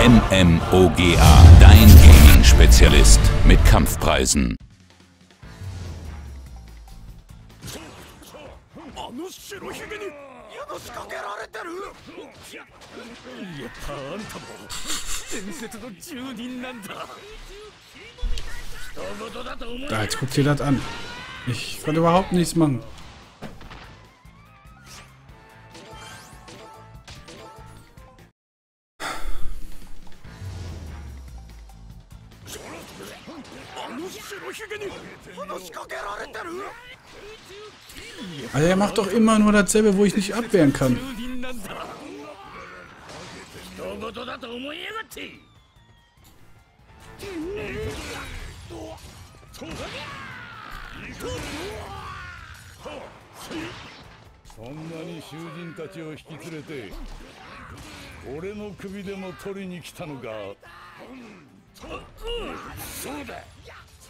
MMOGA, dein Gaming-Spezialist mit Kampfpreisen. Da, jetzt guckt ihr das an. Ich konnte überhaupt nichts machen. 白ひげに話しかけられてる Alter, er macht doch immer nur dasselbe, wo ich nicht abwehren kann.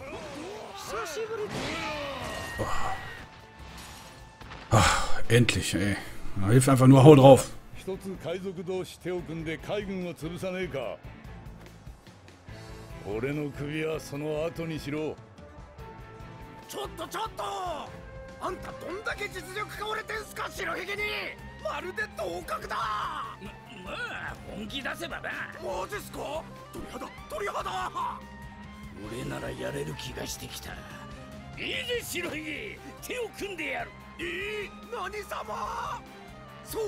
うだ Endlich, ey. Na, hilf einfach nur, hau drauf. 一つ海賊同士手を組んで海軍を潰さねえか俺の首はその後にしろちょっとちょっとあんたどんだけ実力か俺てんすか白ひげにまるで同格だままあ本気出せばなマジっすか鳥肌鳥肌俺ならやれる気がしてきたいいぜ白ひげ。手を組んでやる。ええ何様？そう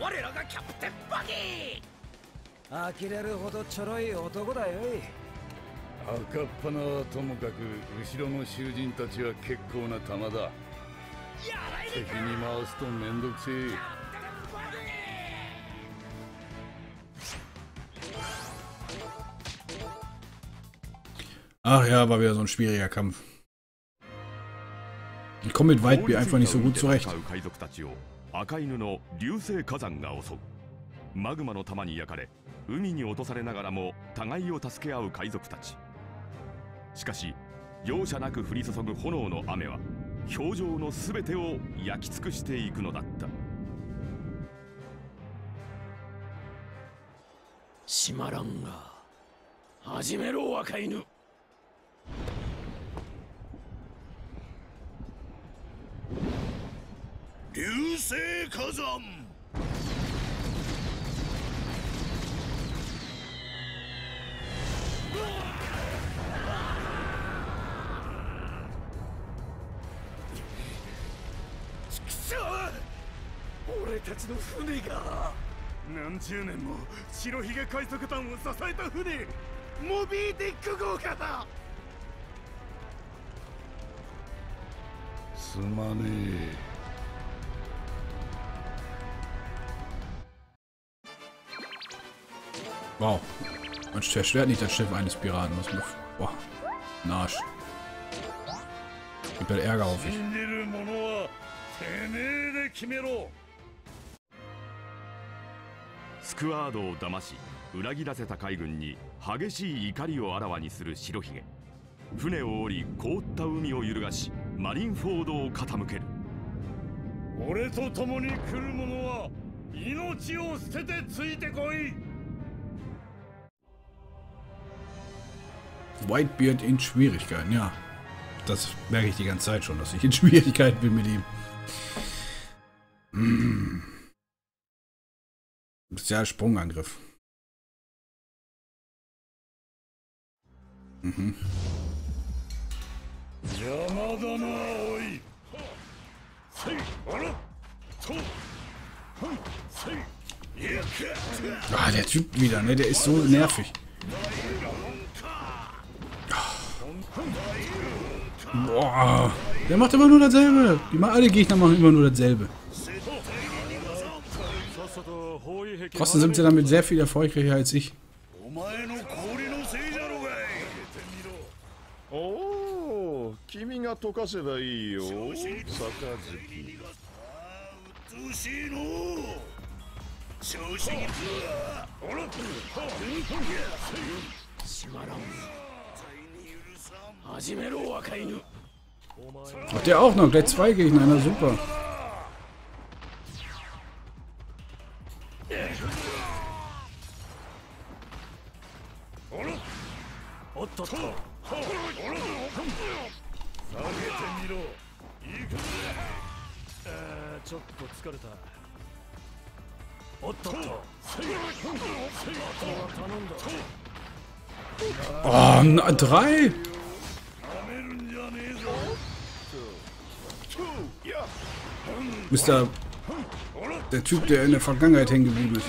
我らがキャプテンバギー。呆れるほどちょろい男だよい。赤っ鼻はともかく後ろの囚人たちは結構な弾だ。やられ敵に回すとめんどくせえ Ach ja, war wieder so ein schwieriger Kampf. Ich komme mit Whitebeard einfach nicht so gut zurecht. 戦う海賊たちを赤犬の流星火山が襲う。マグマの玉に焼かれ海に落とされながらも互いを助け合う海賊たち。しかし容赦なく降り注ぐ炎の雨は表情の全てを焼き尽くしていくのだった。閉まらんが始めろ若犬星火山ちくしょう俺たちの船が。何十年も白ひげ海賊団を支えた船。モビーディック号がだ。すまねえ。Wow. Man zerstört nicht das Schiff eines Piraten. Das muss... Boah. Ein Arsch. Gibt halt Ärger auf mich. 信じる者はてめえで決めろスクワードを騙し裏切らせた海軍に激しい怒りをあらわにする白ひげ船を降り凍った海を揺るがしマリンフォードを傾ける俺と共に来る者は命を捨ててついてこい Whitebeard in Schwierigkeiten, ja. Das merke ich die ganze Zeit schon, dass ich in Schwierigkeiten bin mit ihm. Hm. Spezialsprungangriff. Mhm. Ah, der Typ wieder, ne? Der ist so nervig. Boah. Der macht immer nur dasselbe. Die machen, alle Gegner machen immer nur dasselbe. Trotzdem sind sie damit sehr viel erfolgreicher als ich. お前の氷のせいじゃろがいおお君が溶かせばいいよ杯うつしいの正直つわあら閉まらん hat der auch noch? Gleich zwei Gegner, na super. Oh, drei? Bist der, Typ, der in der Vergangenheit hängen geblieben ist.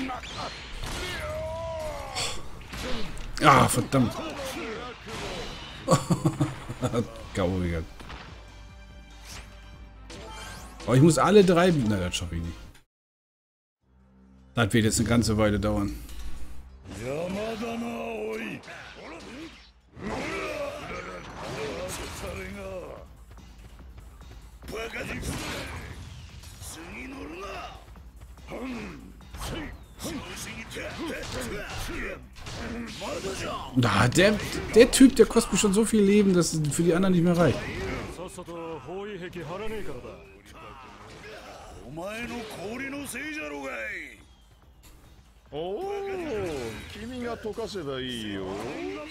Ah, verdammt. K.O. Aber ich muss alle drei... Na, das schaffe ich nicht. Das wird jetzt eine ganze Weile dauern. Da, der, der Typ, der kostet mir schon so viel Leben, dass es für die anderen nicht mehr reicht.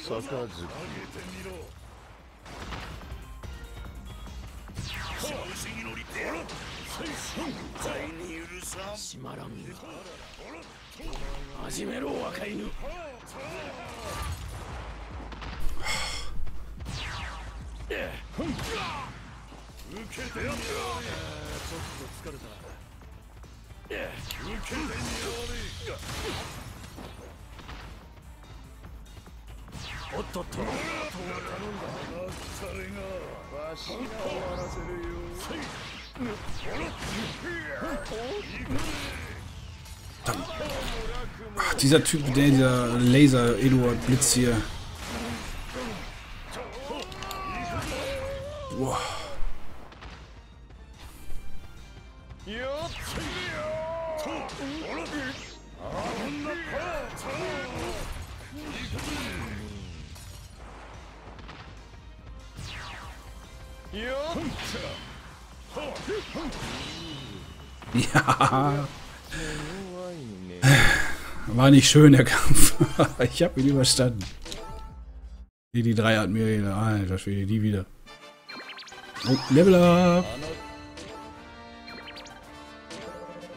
さげてみろ調子に乗りてやろ絶対に許さん閉まらん始めろ若犬受けてみろちょっと疲れた受けてみろおっとっとあとは頼んだそれがわしが終わらせるよ Ach, dieser Typ, der dieser Laser-Eduard-Blitz hier. Nicht schön, der Kampf. ich habe ihn überstanden. Die, die drei Admiräle. Alter Schwede, die wieder. Oh, Level up.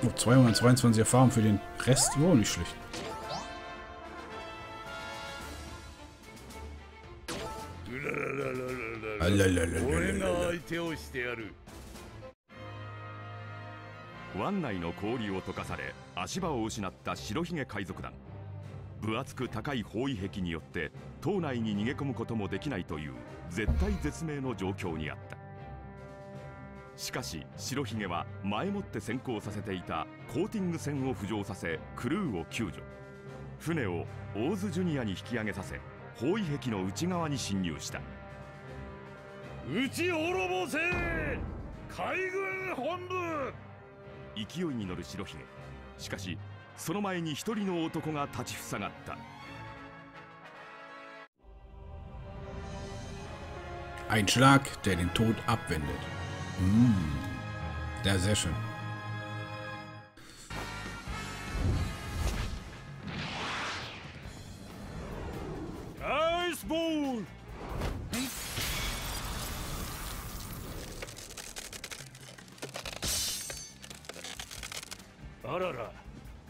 Oh, 222 Erfahrung für den Rest. Wow, nicht schlecht. Alalalala. 湾内の氷を溶かされ足場を失った白ひげ海賊団。分厚く高い包囲壁によって島内に逃げ込むこともできないという絶体絶命の状況にあった。しかし白ひげは前もって先行させていたコーティング船を浮上させクルーを救助。船をオーズジュニアに引き上げさせ包囲壁の内側に侵入した。撃ち滅ぼせ!海軍本部!勢いに乗る白ひげしかしその前に一人の男が立ちふさがった Ein Schlag, der den Tod abwendet. Mmh. Ja, sehr schön.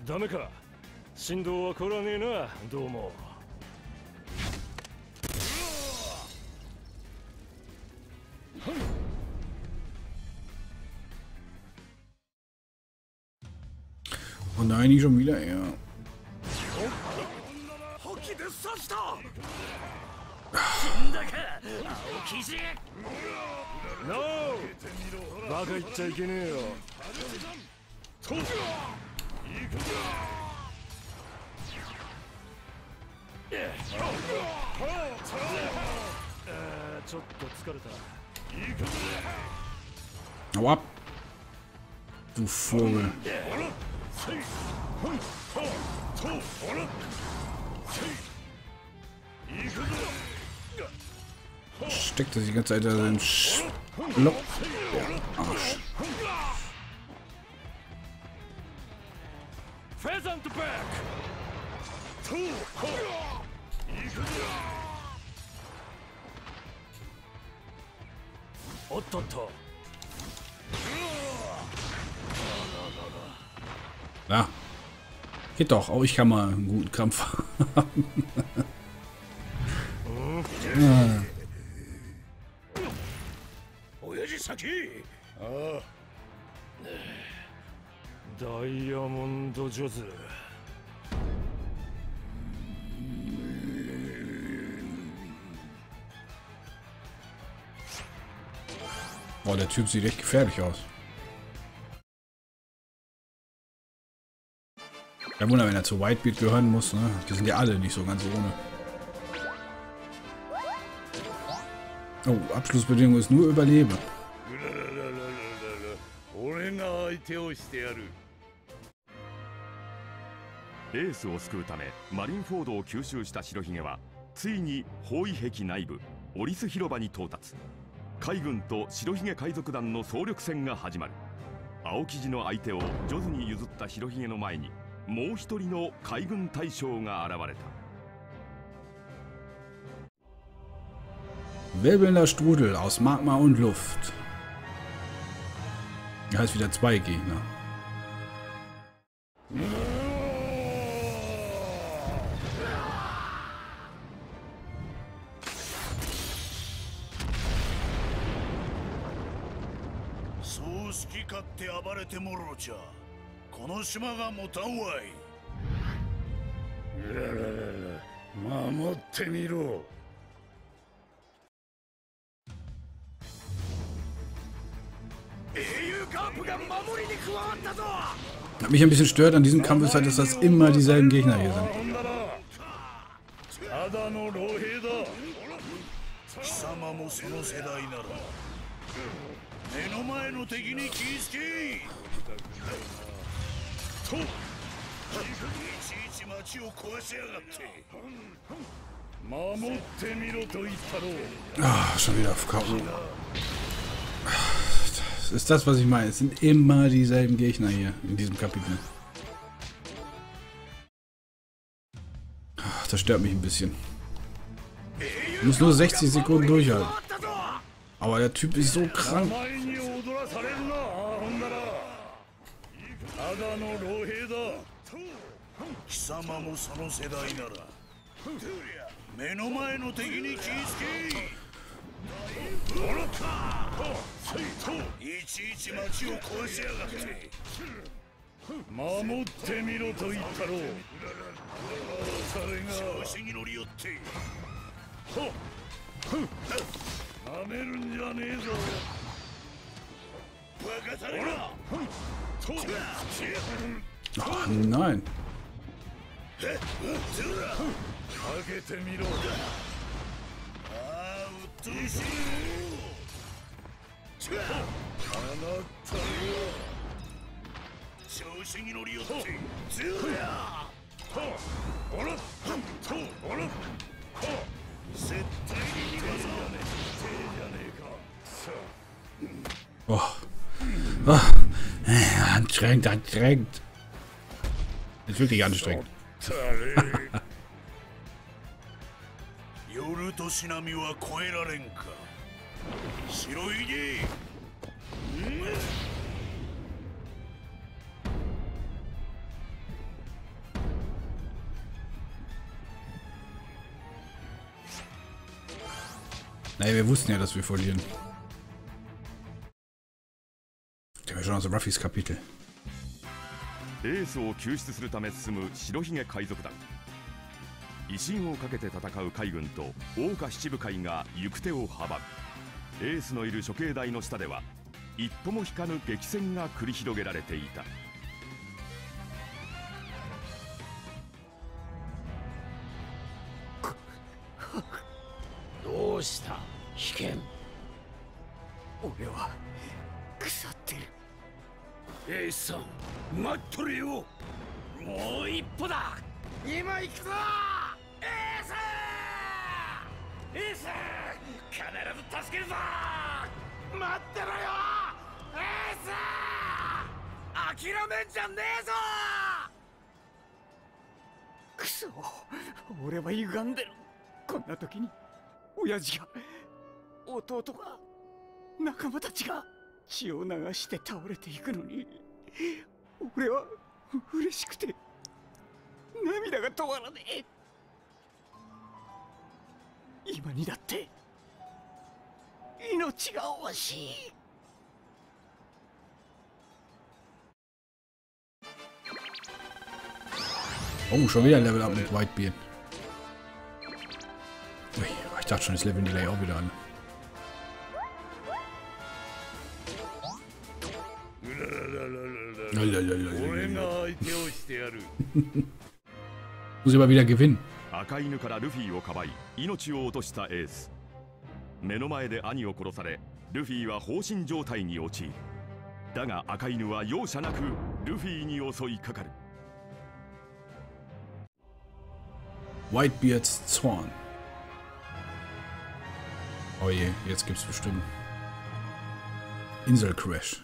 ダメか。振動は来らねえな、どうも。Und nein, nicht schon wieder, ja. 覇気で刺した死んだか青生地 NO! バカ言っちゃいけねえよ。Hau ab. Du Vogel. Steckt er die ganze Zeit da also im Schluck. Geht doch, auch ich kann mal einen guten Kampf haben. ah. Boah, der Typ sieht echt gefährlich aus. Kein Wunder, wenn er zu Whitebeard gehören muss, ne? Die sind ja alle nicht so ganz ohne. Oh, Abschlussbedingung ist nur Überleben. うららららららら俺が相手をしてやるエースを救うためマリンフォードを吸収した白ひげはついに包囲壁内部オリス広場に到達海軍と白ひげ海賊団の総力戦が始まる青生地の相手をジョズに譲った白ひげの前にもう一人の海軍大将が現れた Wirbelnder Strudel aus Magma und Luft. Ja, ist wieder zwei Gegner.「そう好き勝手暴れてもろうちゃこの島が持たんわい」うらららら守ってみろ英雄カープが守りに加わったぞ Was mich ein bisschen stört an diesem Kampf ist halt, dass das immer dieselben Gegner hier ほ sind. Ach, schon wieder auf K.O. Das ist das, was ich meine. Es sind immer dieselben Gegner hier in diesem Kapitel. Ach, das stört mich ein bisschen. Ich muss nur 60 Sekunden durchhalten. Aber der Typ ist so krank. だの老兵だ。貴様もその世代なら目の前の敵に気ぃつけ愚か。いちいち町を壊しやがって。守ってみろと言ったろう。それが。調子に乗りよって。なめるんじゃねえぞ Ach, nein. か Oh, äh, anstrengend, anstrengend. Das ist wirklich anstrengend. Naja, wir wussten ja, dass wir verlieren. Schon aus Ruffys Kapitel. エースを救出するため進む白ひげ海賊団威信をかけて戦う海軍と桜花七部会が行く手を阻むエースのいる処刑台の下では一歩も引かぬ激戦が繰り広げられていたどうした危険俺は腐ってるエースさん待っとれよ。もう一歩だ。今行くぞ！エースエース必ず助けるぞ！待ってろよ！エース諦めんじゃねえぞ！クソ俺は歪んでる。こんな時に親父が弟が仲間たちが血を流して倒れていくのに俺は嬉しくて涙が止まらねえ今にだって命が惜しい Oh, schon wieder ein Level up mit Whitebeard. Ui, ich dachte schon, das leveln die gleich auch wieder an. Muss ich aber wieder gewinnen. 赤犬からルフィをかばい命を落としたエース目の前で兄を殺されルフィは放心状態に陥るだが赤犬は容赦なくルフィに襲いかかる Whitebeards Zorn. Oh je, jetzt gibt's bestimmt Inselcrash.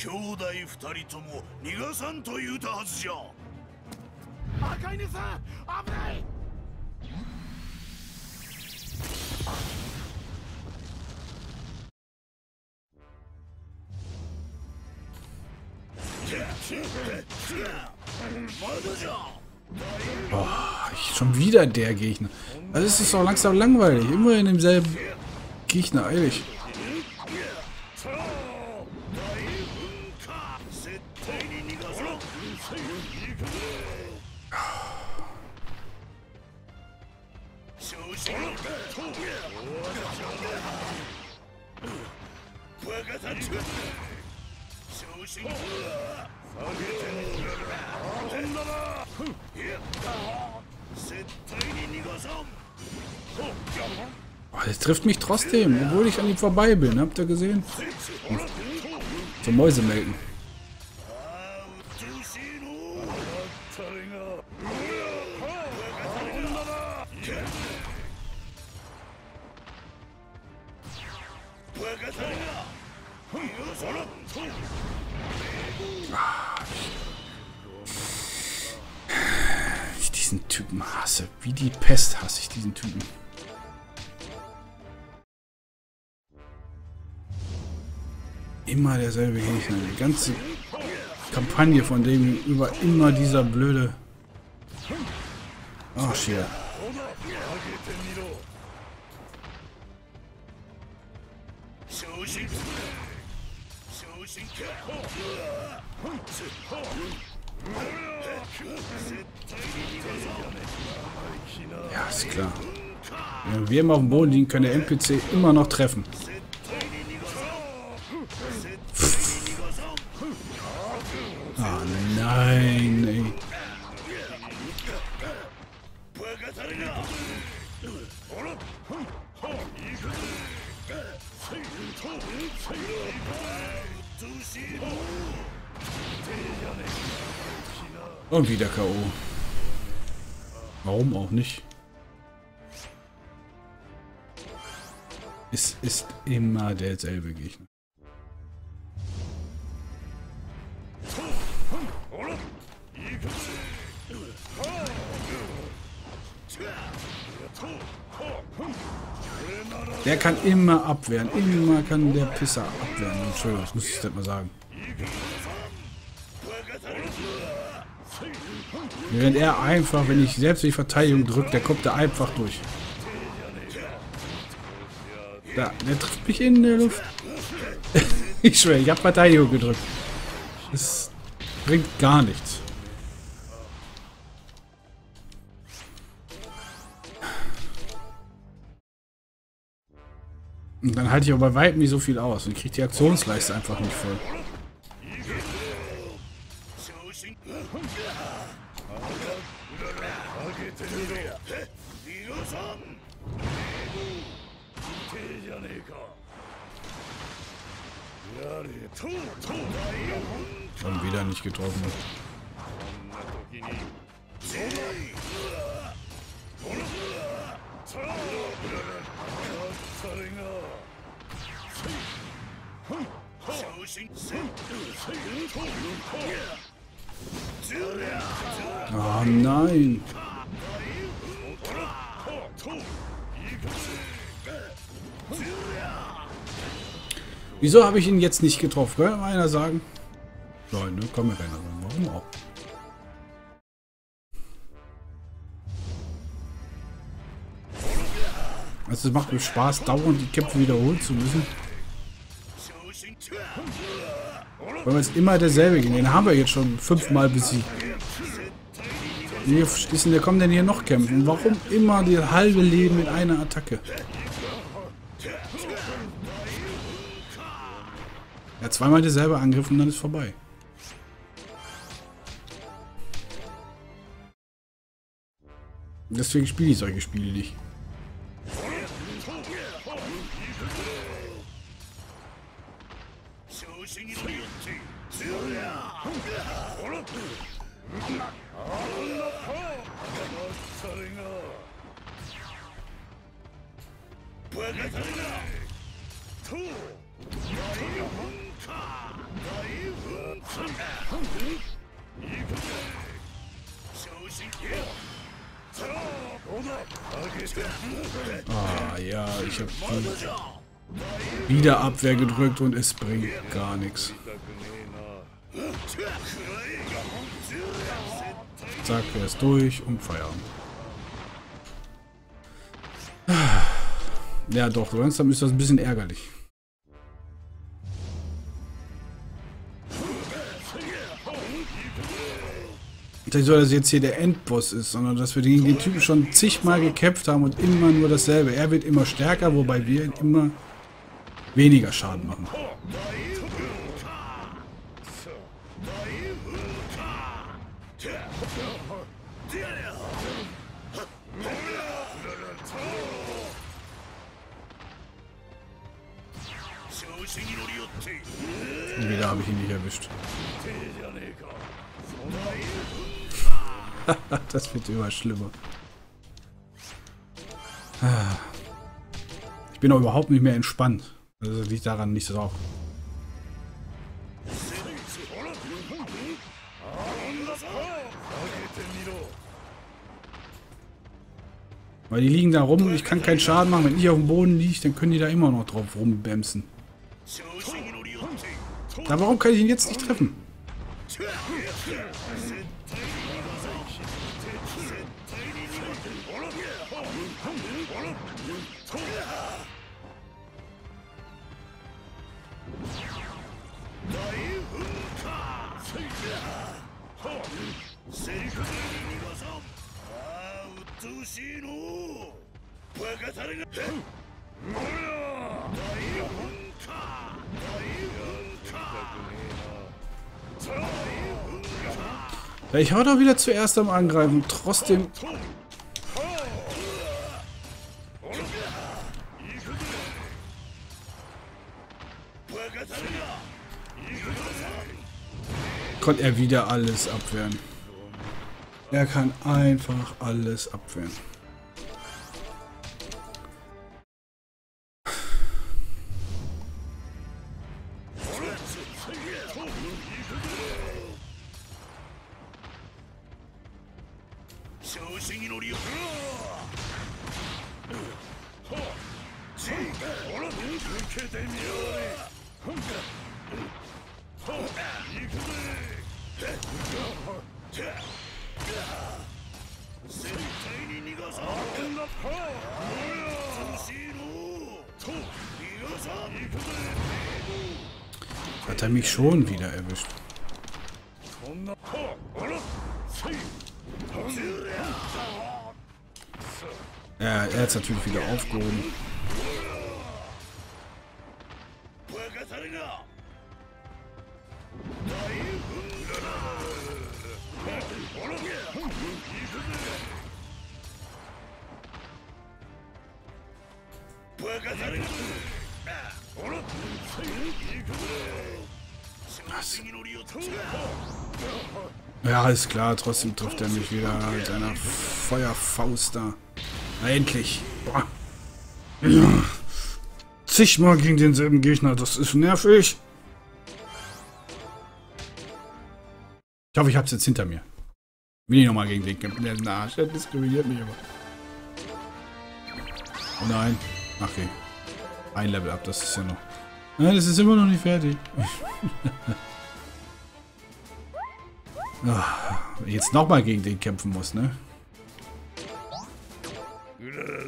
兄弟二人とも逃がさんと言うたはずじゃ赤犬さん危ないOh, ich, schon wieder der Gegner. Also es ist doch langsam langweilig. Immer in demselben Gegner eilig. Oh, das trifft mich trotzdem, obwohl ich an ihm vorbei bin. Habt ihr gesehen? Zum Mäusemelken. Diesen Typen hasse. Wie die Pest hasse ich diesen Typen. Immer derselbe Gegner. Die ganze Kampagne von dem über immer dieser blöde. Ach, shit. Ja, ist klar. Wenn wir mal auf dem Boden liegen, können der NPC immer noch treffen. Ah, oh, nein, ey. Oh. Und wieder K.O. Warum auch nicht? Es ist immer derselbe Gegner. Der kann immer abwehren. Immer kann der Pisser abwehren. Entschuldigung, das muss ich jetzt mal sagen. Während er einfach, wenn ich selbst die Verteidigung drücke, der kommt da einfach durch. Da, der trifft mich in der Luft. ich schwöre, ich habe Verteidigung gedrückt. Das bringt gar nichts. Und dann halte ich aber bei weitem nicht so viel aus und kriege die Aktionsleiste einfach nicht voll. 上げてみろ皆さん名簿痛えじゃねえかやれとうとうだよ Haben wieder nicht getroffen. Yeah. Oh nein. Wieso habe ich ihn jetzt nicht getroffen? Kann einer sagen? Nein, ne? Kann mir keiner sagen. Warum auch? Also es macht mir Spaß, dauernd die Kämpfe wiederholen zu müssen. Weil wir jetzt immer derselbe gehen. Den haben wir jetzt schon fünfmal besiegt. Denn der kommt denn hier noch kämpfen? Warum immer die halbe Leben mit einer Attacke? Ja, zweimal derselbe Angriff und dann ist vorbei. Deswegen spiele ich solche Spiele nicht. Wieder Abwehr gedrückt und es bringt gar nichts. Zack, er ist durch und Feierabend. Ja doch, langsam ist das ein bisschen ärgerlich. Nicht so, dass jetzt hier der Endboss ist, sondern dass wir gegen den Typen schon zigmal gekämpft haben und immer nur dasselbe. Er wird immer stärker, wobei wir immer weniger Schaden machen. Und wieder habe ich ihn nicht erwischt. das wird immer schlimmer. Ich bin auch überhaupt nicht mehr entspannt. Also liegt daran nicht so. Weil die liegen da rum und ich kann keinen Schaden machen. Wenn ich auf dem Boden liege, dann können die da immer noch drauf rumbämsen. Na, warum kann ich ihn jetzt nicht treffen? Ich war doch wieder zuerst am Angreifen. Trotzdem... Konnte er wieder alles abwehren. Er kann einfach alles abwehren. Schon wieder erwischt. Ja, er hat es natürlich wieder aufgehoben. Ja, ist klar, trotzdem trifft er mich wieder mit einer Feuerfaust da. Na, endlich. Boah. Ja. Zigmal gegen denselben Gegner, das ist nervig. Ich hoffe, ich hab's jetzt hinter mir. Will ich nochmal gegen den kämpfen. Der Arsch. Der diskriminiert mich aber. Oh nein. Okay. Ein Level ab, das ist ja noch. Nein, das ist immer noch nicht fertig. Ah, Jetzt nochmal gegen den kämpfen muss, ne?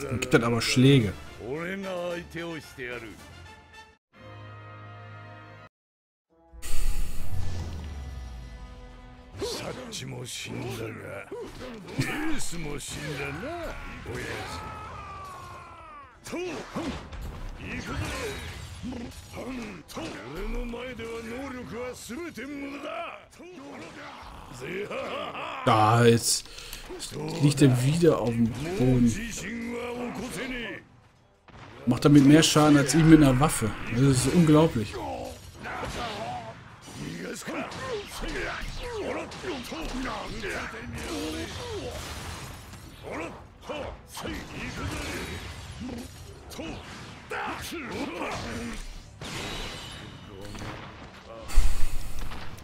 Dann gibt dann aber Schläge. 俺が相手をしてやる サッチも死んだがエースも死んだな親父と行くぞハンと俺の前では能力は全て無駄ぜは Da, jetzt liegt er wieder auf dem もう Boden. 自信は起こせねえ Macht damit mehr Schaden als ich mit einer Waffe. Das ist unglaublich.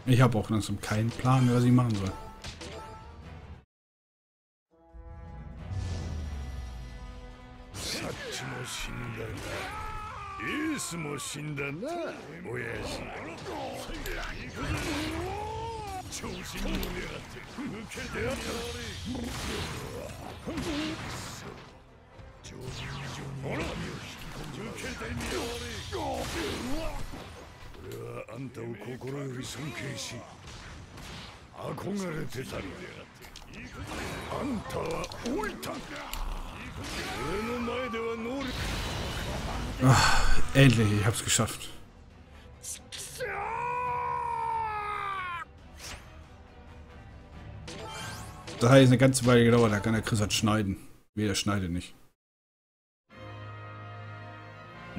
Ich habe auch langsam keinen Plan, was ich machen soll. はあんたを心より尊敬し憧れてたのあんたは老いた俺の前では能力 Endlich, ich hab's geschafft. Das hat jetzt eine ganze Weile gedauert, da kann der Chris halt schneiden. Nee, der schneidet nicht.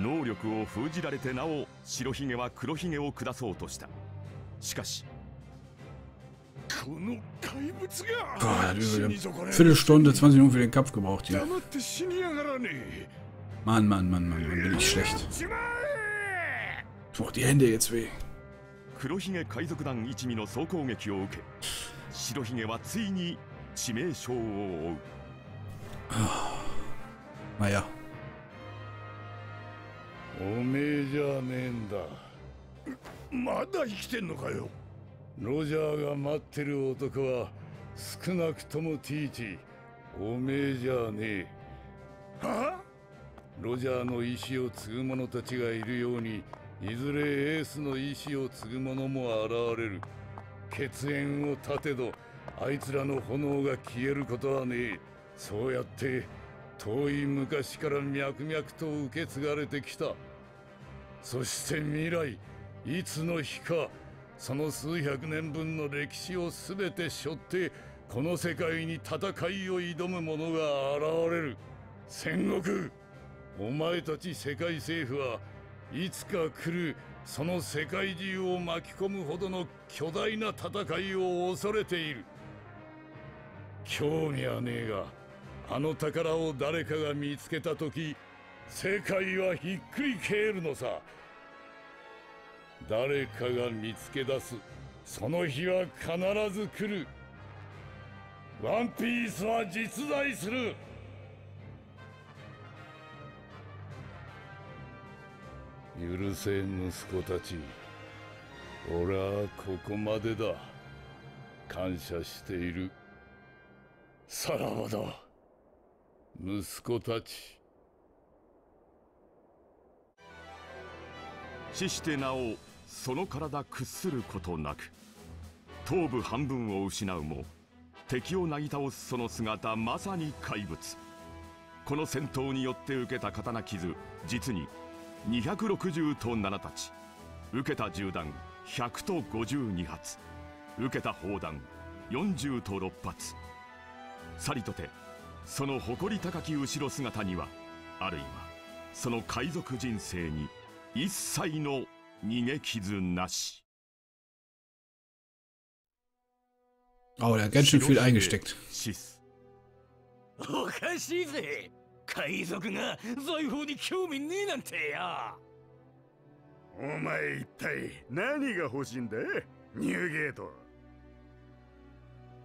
能力を封じられてなお白ひげは黒ひげを下そうとしたしかしこの怪物 Boah, er Viertelstunde, 20 Minuten für den Kampf gebraucht hier. Mann, Mann, Mann, Mann, Mann, bin ich schlecht. Boah, die Hände jetzt weh. 黒ひげ海賊団一味の総攻撃を受け白ひげはついに致命傷を負う Naja. おめえじゃねえんだ。まだ生きてんのかよ。ロジャーが待ってる男は少なくともティーチ。おめえじゃねえ。は？ロジャーの意志を継ぐ者たちがいるようにいずれエースの意志を継ぐ者も現れる。血縁を立てどあいつらの炎が消えることはねえ。そうやって遠い昔から脈々と受け継がれてきた。そして未来いつの日かその数百年分の歴史を全て背負ってこの世界に戦いを挑む者が現れる戦国お前たち世界政府はいつか来るその世界中を巻き込むほどの巨大な戦いを恐れている。興味はねえがあの宝を誰かが見つけた時世界はひっくり返るのさ。誰かが見つけ出す。その日は必ず来る。ワンピースは実在する。許せ息子たち。俺はここまでだ。感謝している。さらばだ。息子たち。死してなおその体屈することなく頭部半分を失うも敵をなぎ倒すその姿まさに怪物。この戦闘によって受けた刀傷実に260と7たち受けた銃弾100と52発。受けた砲弾40と6発。さりとてその誇り高き後ろ姿にはあるいはその海賊人生に一切の逃げ傷なし。Oh, der hat ganz schön viel eingesteckt. シスおかしいぜ海賊が財宝に興味ねえなんお前一体何が欲しいんだニューゲート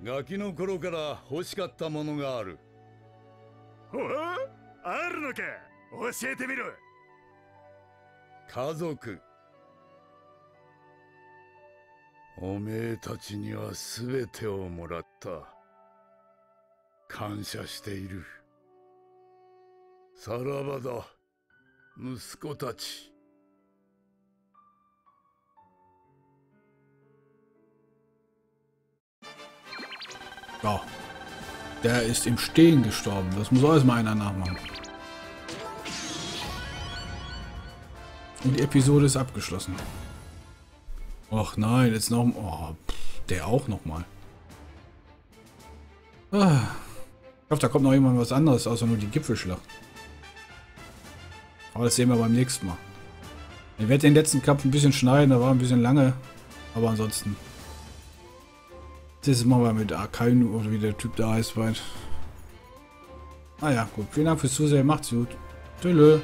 ガキの頃から欲しかったものがあるおあるのか教えてみろ家族おめえたちには全てをもらった感謝しているさらばだ息子たち Ja. Der ist im Stehen gestorben. Das muss alles mal einer nachmachen. Und die Episode ist abgeschlossen. Och nein, jetzt noch... Oh, der auch nochmal. Ah. Ich hoffe, da kommt noch jemand was anderes, außer nur die Gipfelschlacht. Aber das sehen wir beim nächsten Mal. Ich werde den letzten Kampf ein bisschen schneiden, da war ein bisschen lange. Aber ansonsten... Das machen wir mit Akainu oder wie der Typ da heißt weit. Ah ja, gut. Vielen Dank fürs Zusehen. Macht's gut. Tschüss.